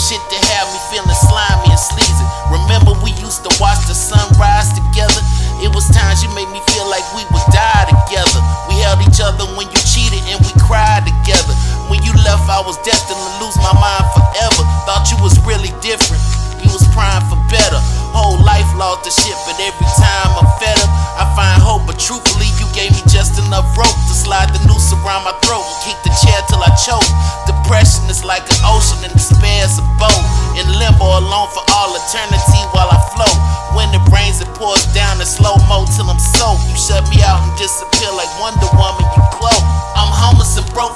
shit to have me feeling slimy and sleazy. Remember we used to watch the sunrise together? It was times you made me feel like we would die together. We held each other when you cheated and we cried together. When you left, I was destined to lose my mind forever. Thought you was really different. You was primed for better. Whole life lost the shit, but every time I'm fed up, I find hope. But truthfully, you gave me just enough rope to slide the noose around my throat and kick the chair till I choke. Depression is like an ocean and despair's alone for all eternity while I float. When it rains, it pours down in slow mo till I'm soaked. You shut me out and disappear like Wonder Woman, you cloak. I'm homeless and broke,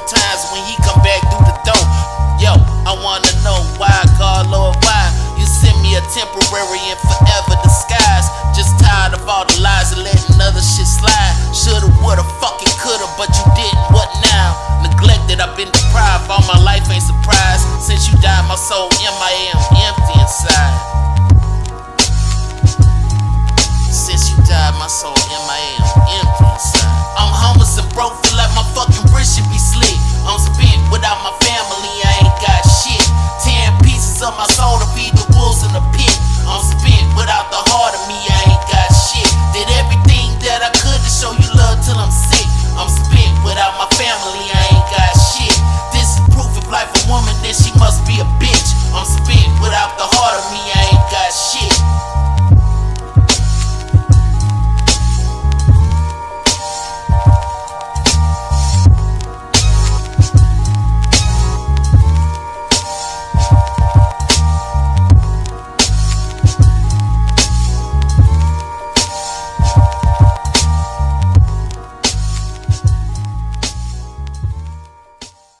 sometimes when he come back through the door. Yo, I wanna know why, God, Lord, why you send me a temporary and forever disguise? Just tired of all the lies and letting other shit slide. Shoulda, woulda, fucking coulda, but you didn't. What now? Neglected, I've been deprived. All my life ain't surprised. Since you died, my soul MIA, I'm empty inside.